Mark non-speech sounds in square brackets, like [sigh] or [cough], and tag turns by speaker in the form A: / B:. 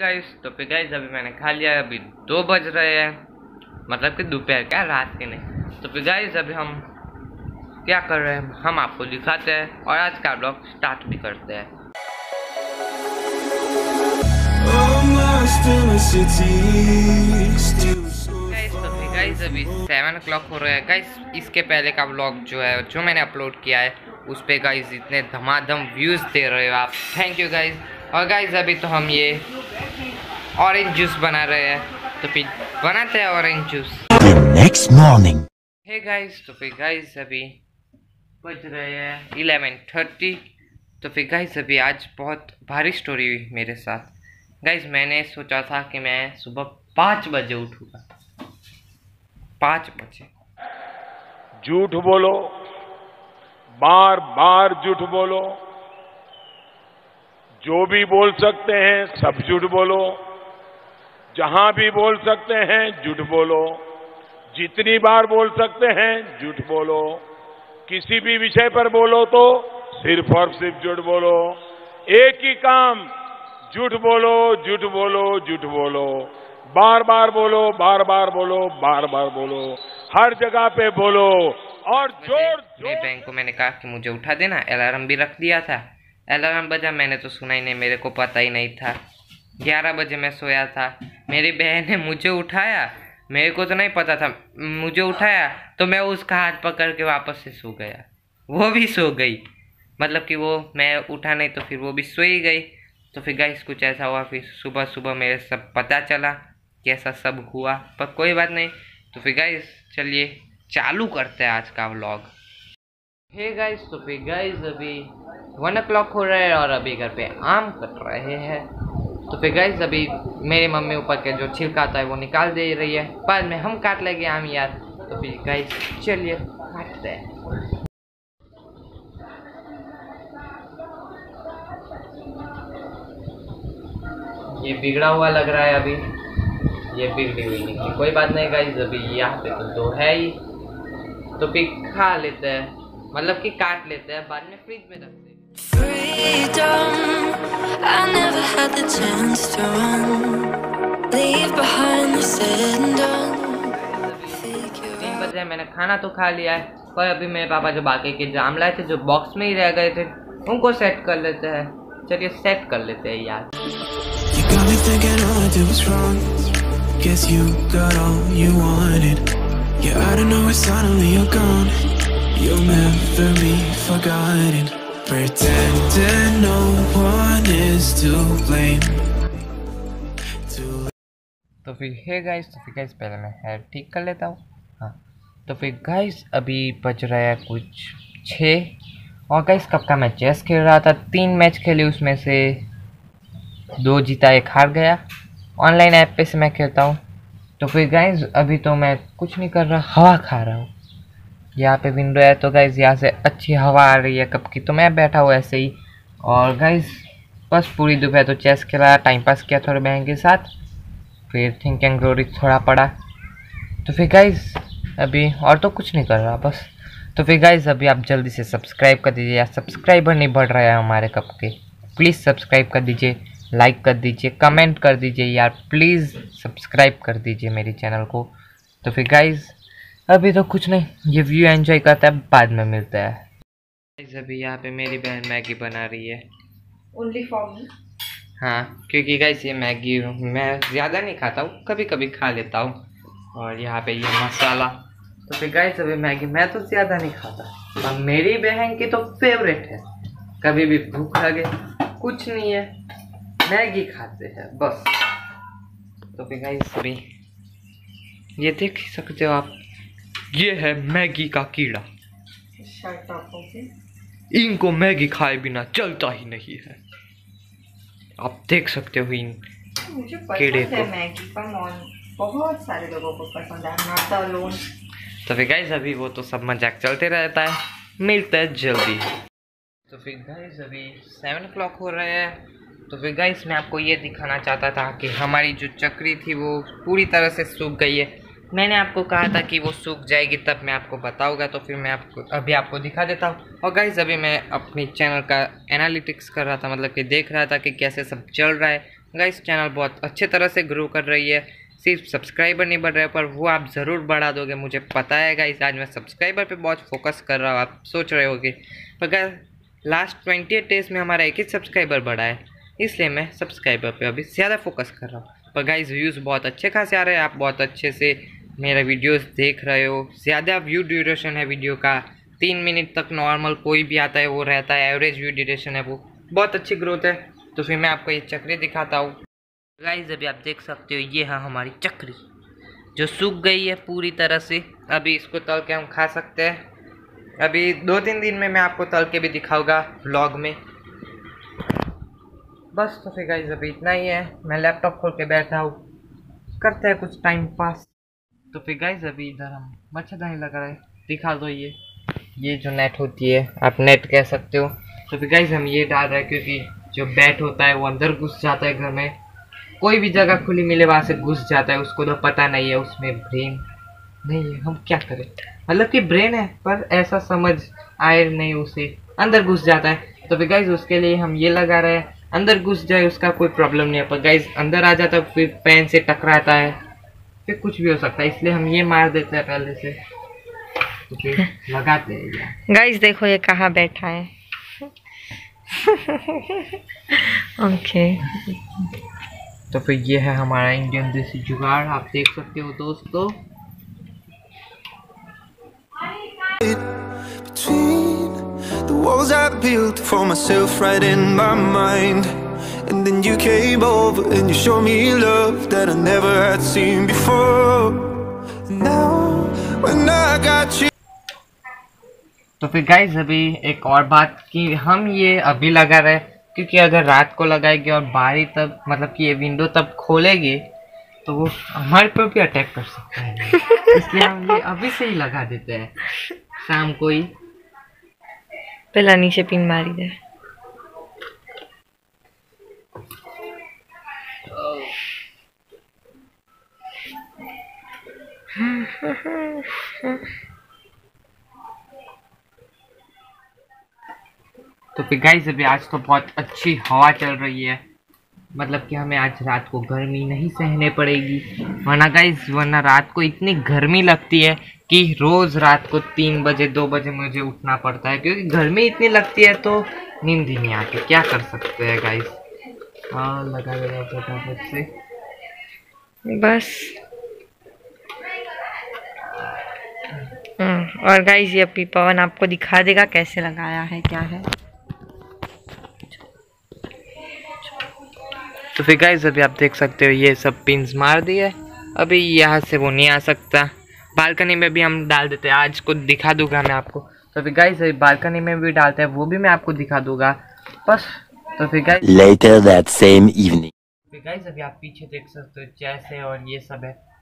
A: Guys तो फिर guys अभी मैंने खा लिया, अभी दो बज रहे हैं। मतलब कि दोपहर क्या, रात के नहीं। तो फिर गाइस अभी हम क्या कर रहे हैं? हम आपको दिखाते हैं और आज का ब्लॉग स्टार्ट भी करते हैं। गाइस तो अभी सेवन o'clock हो रहा है। गाइस इसके पहले का ब्लॉग जो है, जो मैंने अपलोड किया है, उस पर गाइस इतने धमाधम व्यूज़ दे रहे हो आप। थैंक यू गाइस और गाइज़ अभी तो हम ये ऑरेंज जूस बना रहे हैं। तो फिर बनाते हैं orange juice
B: The next morning.
A: Hey guys तो फिर गाइज़ अभी बज रहे हैं इलेवन थर्टी तो फिर गाइज़ अभी आज बहुत भारी स्टोरी हुई मेरे साथ। गाइज़ मैंने सोचा था कि मैं सुबह पाँच बजे उठूँगा। पाँच बजे।
C: झूठ बोलो बार बार झूठ बोलो। जो भी बोल सकते हैं सब झूठ बोलो। जहाँ भी बोल सकते हैं झूठ बोलो। जितनी बार बोल सकते हैं झूठ बोलो। किसी भी विषय पर बोलो तो सिर्फ़ और सिर्फ़ झूठ बोलो। एक ही काम झूठ बोलो झूठ बोलो झूठ बोलो। बार बार बोलो बार बार बोलो बार बार बोलो। हर जगह पे बोलो। और ज़ोर ज़ोर
A: बहन को मैंने कहा कि मुझे उठा देना अलार्म भी रख दिया था। अलार्म बजा, मैंने तो सुना ही नहीं, मेरे को पता ही नहीं था। ग्यारह बजे मैं सोया था। मेरी बहन ने मुझे उठाया। मेरे को तो नहीं पता था, मुझे उठाया तो मैं उसका हाथ पकड़ के वापस से सो गया। वो भी सो गई। मतलब कि वो, मैं उठा नहीं तो फिर वो भी सो ही गई। तो फिर गाइस कुछ ऐसा हुआ, फिर सुबह सुबह मेरे सब पता चला, कैसा सब हुआ, पर कोई बात नहीं। तो फिर गाइस चलिए, चालू करते हैं आज का व्लॉग हे गाइस तो फिर गाइस अभी वन ओ हो रहा है और अभी घर पे आम कट रहे हैं। तो फिर गाइस अभी मेरी मम्मी ऊपर के जो छिलका आता है वो निकाल दे रही है। बाद में हम काट लेंगे आम यार। तो फिर गाइस चलिए काटते हैं। ये बिगड़ा हुआ लग रहा है अभी। ये बिगड़ी हुई निकली कोई बात नहीं गाइस अभी यहाँ पे तो दो है ही। तो फिर खा लेते हैं। मतलब कि काट लेते हैं बाद में फ्रिज में रख देंगे
D: Freedom, I never had the chance to run. Leave behind the said and done. Figure
A: तीन बजे मैंने खाना तो खा लिया है पर अभी मेरे पापा जो बाकी के जाम लाए थे जो बॉक्स में ही रह गए थे उनको सेट कर लेते हैं चलिए सेट कर लेते हैं यार.
E: Guess you got all you wanted. Yeah, I don't know why suddenly you're gone. You'll never be forgotten. Pretending no one is to blame.
A: तो फिर है गाइस तो फिर गाइस पहले मैं हेयर ठीक कर लेता हूँ। हाँ। तो फिर गाइस अभी बज रहा है कुछ छः। और गाइस कब का मैं चेस खेल रहा था, तीन मैच खेले, उसमें से दो जीता, एक हार गया। ऑनलाइन ऐप पे से मैं खेलता हूँ। तो फिर गाइस अभी तो मैं कुछ नहीं कर रहा, हवा खा रहा हूँ। यहाँ पे विंडो है तो गाइज़ यहाँ से अच्छी हवा आ रही है कब की तो मैं बैठा हुआ ऐसे ही। और गाइज़ बस पूरी दोपहर तो चेस खेला टाइम पास किया थोड़े बहन के साथ, फिर थिंक एंड ग्लोरी थोड़ा पड़ा। तो फिर गाइज़ अभी और तो कुछ नहीं कर रहा, बस। तो फिर गाइज़ अभी आप जल्दी से सब्सक्राइब कर दीजिए यार सब्सक्राइबर नहीं बढ़ रहा है हमारे कप के प्लीज़ सब्सक्राइब कर दीजिए लाइक कर दीजिए कमेंट कर दीजिए, यार प्लीज़ सब्सक्राइब कर दीजिए मेरी चैनल को। तो फिर गाइज़ अभी तो कुछ नहीं ये व्यू एंजॉय करता है बाद में मिलता है। अभी यहाँ पे मेरी बहन मैगी बना रही है।
F: ओनली फॉर मी
A: हाँ क्योंकि गाइस ये मैगी मैं ज़्यादा नहीं खाता हूँ कभी कभी खा लेता हूँ। और यहाँ पे ये मसाला। तो फिर गाइस अभी मैगी मैं तो ज़्यादा नहीं खाता। और मेरी बहन की तो फेवरेट है। कभी भी भूख लगे कुछ नहीं है मैगी खाते हैं बस। तो फिर गाइस अभी ये देख सकते हो आप। ये है मैगी का कीड़ा। इनको मैगी खाए बिना चलता ही नहीं है। आप देख सकते हो इन कीड़े को।
F: मैगी बहुत सारे लोगों को पसंद है
A: तो फिर गाइस अभी वो तो सब मज़ाक चलते रहता है। मिलता है जल्दी। तो फिर गाइस अभी सेवन ओ हो रहे हैं। तो फिर गाइस मैं आपको ये दिखाना चाहता था कि हमारी जो चक्री थी वो पूरी तरह से सूख गई है। मैंने आपको कहा था कि वो सूख जाएगी, तब मैं आपको बताऊँगा तो फिर मैं आपको, अभी आपको दिखा देता हूँ। और गाइज़ अभी मैं अपनी चैनल का एनालिटिक्स कर रहा था मतलब कि देख रहा था कि कैसे सब चल रहा है। गाइज़ चैनल बहुत अच्छे तरह से ग्रो कर रही है। सिर्फ़ सब्सक्राइबर नहीं बढ़ रहे, पर वो आप ज़रूर बढ़ा दोगे, मुझे पता है गाइज़ आज मैं सब्सक्राइबर पे बहुत फोकस कर रहा हूँ, आप सोच रहे होगे। पर लास्ट ट्वेंटी डेज़ में हमारा एक ही सब्सक्राइबर बढ़ा है, इसलिए मैं सब्सक्राइबर पे अभी ज़्यादा फोकस कर रहा हूँ। पर गाइज़ व्यूज़ बहुत अच्छे खासे आ रहे हैं, आप बहुत अच्छे से मेरा वीडियोस देख रहे हो। ज़्यादा व्यू ड्यूरेशन है वीडियो का। तीन मिनट तक नॉर्मल कोई भी आता है, वो रहता है। एवरेज व्यू ड्यूरेशन है वो। बहुत अच्छी ग्रोथ है। तो फिर मैं आपको ये चक्री दिखाता हूँ। गाइज़ अभी आप देख सकते हो, ये है हमारी चक्री। जो सूख गई है पूरी तरह से। अभी इसको तल के हम खा सकते हैं। अभी दो तीन दिन में मैं आपको तल के भी दिखाऊँगा व्लॉग में। बस तो फिर गाइज़ अभी इतना ही है। मैं लैपटॉप खोल के बैठा हूँ। करते हैं कुछ टाइम पास तो फिर गाइज़ अभी इधर हम मच्छरदानी लगा रहे दिखा दो ये। ये जो नेट होती है आप नेट कह सकते हो। तो फिर गाइज़ हम ये डाल रहे हैं क्योंकि जो बैट होता है वो अंदर घुस जाता है घर में। कोई भी जगह खुली मिले वहाँ से घुस जाता है। उसको तो पता नहीं है उसमें ब्रेन नहीं है। हम क्या करें? मतलब कि ब्रेन है पर ऐसा समझ आए नहीं उसे। अंदर घुस जाता है। तो फिर गाइज़ उसके लिए हम ये लगा रहे हैं। अंदर घुस जाए उसका कोई प्रॉब्लम नहीं है। पर गाइज़ अंदर आ जाता है फिर पेन से टकराता है। फिर कुछ भी हो सकता है इसलिए हम ये मार देते हैं पहले से। तो [laughs] लगाते हैं
F: गाइस देखो ये कहाँ बैठा है। [laughs] ओके
A: तो फिर ये है हमारा इंडियन देसी जुगाड़ आप देख सकते हो दोस्तों।
E: Between the walls I built for myself right in my mind. And then you came over and you showed me love that I never had seen before. And Now when I got you
A: तो फिर guys अभी एक और बात कि हम ये अभी लगा रहे क्योंकि अगर रात को लगाएँगे और बारी तब मतलब कि ये विंडो तब खोलेगी तो वो हमारे पर भी अटैक कर सकता है। [laughs] इसलिए हम ये अभी से ही लगा देते हैं। शाम को ही।
F: पहला नीचे पिन मारी दे।
A: तो फिर गाइज़ अभी आज तो बहुत अच्छी हवा चल रही है। मतलब कि हमें आज रात को गर्मी नहीं सहने पड़ेगी। वरना गाइज़ वरना रात को इतनी गर्मी लगती है कि रोज़ रात को तीन बजे, दो बजे मुझे उठना पड़ता है। क्योंकि गर्मी इतनी लगती है तो नींद ही नहीं आती। क्या कर सकते हैं गाइज़ हाँ लगा लगा फटाफट से।
F: बस। और गाइस ये अभी पवन आपको दिखा देगा कैसे लगाया है क्या है।
A: तो फिर गाइज़ अभी आप देख सकते हो ये सब पिंस मार दिए। अभी यहाँ से वो नहीं आ सकता। बालकनी में भी हम डाल देते हैं। आज को दिखा दूँगा मैं आपको। तो फिर गाइज़ अभी बालकनी में भी डालते हैं वो भी मैं आपको दिखा दूँगा। बस तो फिर guys
B: Later that same evening.
A: फिर गाइज़ अभी आप पीछे देख सकते हो जैसे और ये सब है।